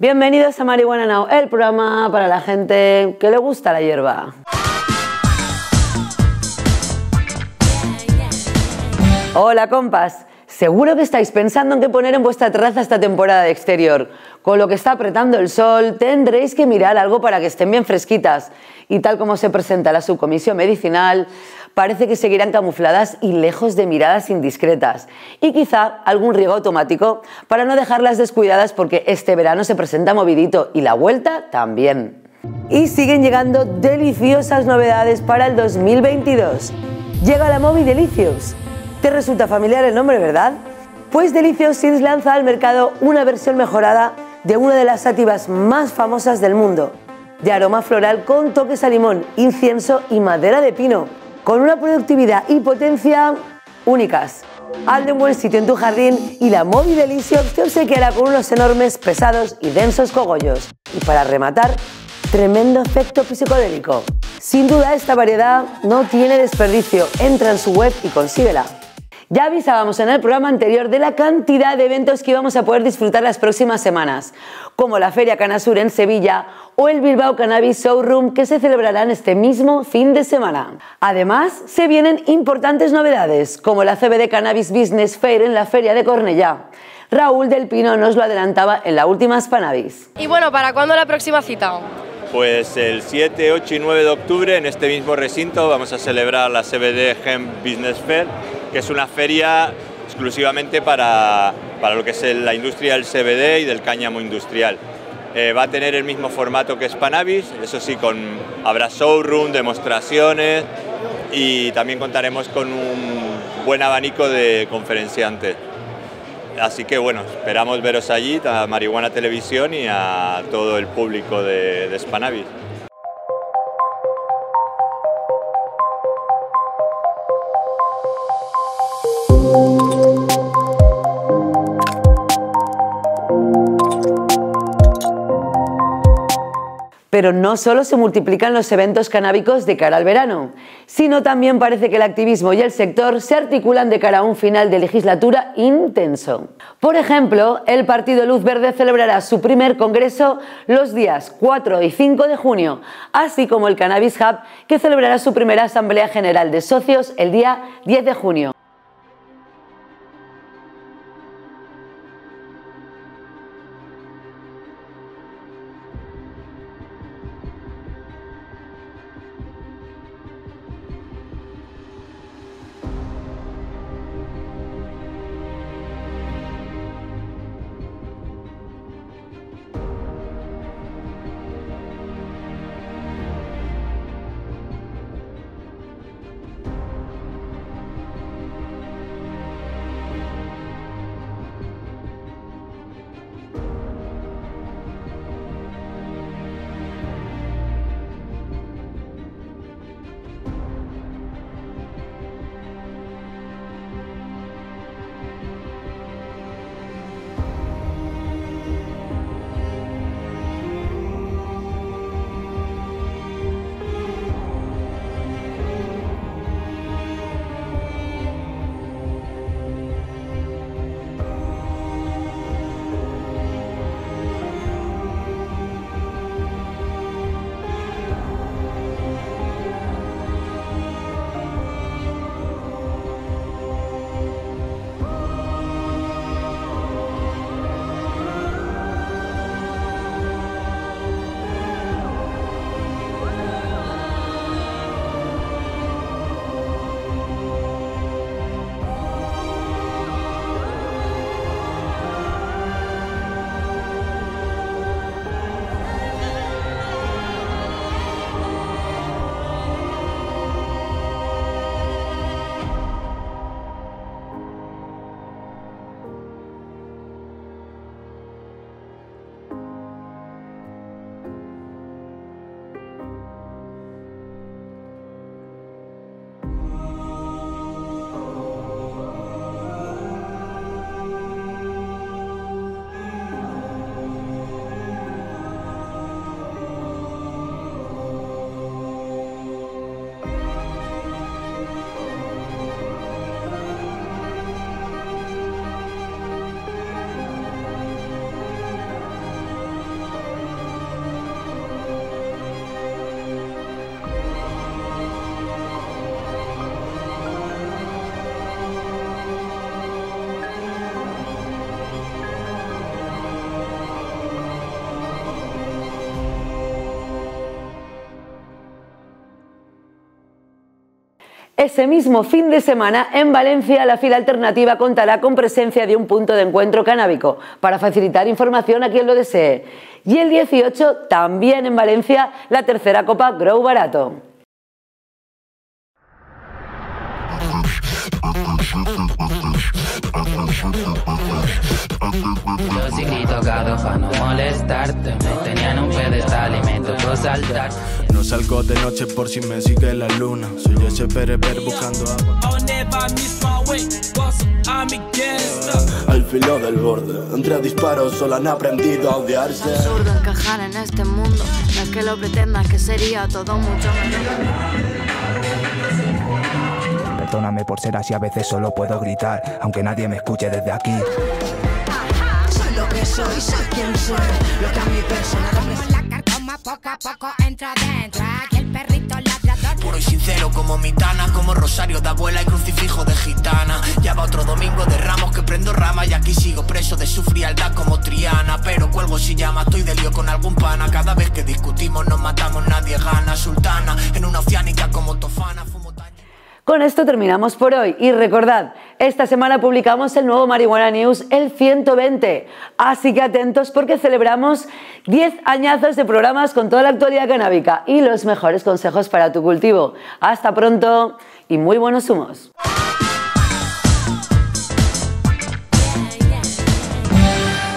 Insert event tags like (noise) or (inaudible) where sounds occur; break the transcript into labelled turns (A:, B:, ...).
A: Bienvenidos a Marihuana Now, el programa para la gente que le gusta la hierba. Hola compas, seguro que estáis pensando en qué poner en vuestra terraza esta temporada de exterior. Con lo que está apretando el sol, tendréis que mirar algo para que estén bien fresquitas. Y tal como se presenta la subcomisión medicinal, parece que seguirán camufladas y lejos de miradas indiscretas. Y quizá algún riego automático para no dejarlas descuidadas porque este verano se presenta movidito y la vuelta también. Y siguen llegando deliciosas novedades para el 2022. Llega la Movi Delicious ¿Te resulta familiar el nombre, verdad? Pues Delicious Seeds lanza al mercado una versión mejorada de una de las sativas más famosas del mundo, de aroma floral con toques a limón, incienso y madera de pino, con una productividad y potencia únicas. Haz de un buen sitio en tu jardín y la Movi Delicious te obsequiará con unos enormes, pesados y densos cogollos. Y para rematar, tremendo efecto psicodélico. Sin duda esta variedad no tiene desperdicio. Entra en su web y consíguela. Ya avisábamos en el programa anterior de la cantidad de eventos que íbamos a poder disfrutar las próximas semanas, como la Feria Canasur en Sevilla o el Bilbao Cannabis Showroom que se celebrarán este mismo fin de semana. Además, se vienen importantes novedades, como la CBD Cannabis Business Fair en la Feria de Cornellá. Raúl del Pino nos lo adelantaba en la última Spanavis.
B: Y bueno, ¿para cuándo la próxima cita?
C: Pues el 7, 8 y 9 de octubre en este mismo recinto vamos a celebrar la CBD Hemp Business Fair que es una feria exclusivamente para, lo que es la industria del CBD y del cáñamo industrial. Eh, va a tener el mismo formato que Spanavis, eso sí, con, habrá showroom, demostraciones y también contaremos con un buen abanico de conferenciantes. Así que bueno, esperamos veros allí, a Marihuana Televisión y a todo el público de, de Spanavis.
A: Pero no solo se multiplican los eventos canábicos de cara al verano, sino también parece que el activismo y el sector se articulan de cara a un final de legislatura intenso. Por ejemplo, el Partido Luz Verde celebrará su primer congreso los días 4 y 5 de junio, así como el Cannabis Hub, que celebrará su primera Asamblea General de Socios el día 10 de junio. Ese mismo fin de semana, en Valencia, la fila alternativa contará con presencia de un punto de encuentro canábico para facilitar información a quien lo desee. Y el 18, también en Valencia, la tercera copa Grow Barato. (laughs)
D: Yo sí grito para no molestarte. Me tenían un pedestal y me tocó saltar.
E: No salgo de noche por si me sigue la luna. Soy ese pereper buscando agua. Al filo del borde Entre disparos solo han aprendido a odiarse.
F: Es absurdo encajar en este mundo No es que lo pretendas que sería todo mucho mejor.
G: Perdóname por ser así, a veces solo puedo gritar, aunque nadie me escuche desde aquí.
H: Soy soy, quien soy, lo que a mi persona
I: Como la carcoma poco a poco entra dentro, aquí el perrito ladrador.
J: Puro y sincero como mitana, como rosario de abuela y crucifijo de gitana. Ya va otro domingo de ramos que prendo rama y aquí sigo preso de su frialdad como Triana. Pero cuelgo si llama, estoy de lío con algún pana. Cada vez que discutimos nos matamos, nadie gana. Sultana, en una oceánica como Tofana, fumo
A: con esto terminamos por hoy y recordad, esta semana publicamos el nuevo Marihuana News, el 120. Así que atentos porque celebramos 10 añazos de programas con toda la actualidad canábica y los mejores consejos para tu cultivo. Hasta pronto y muy buenos humos.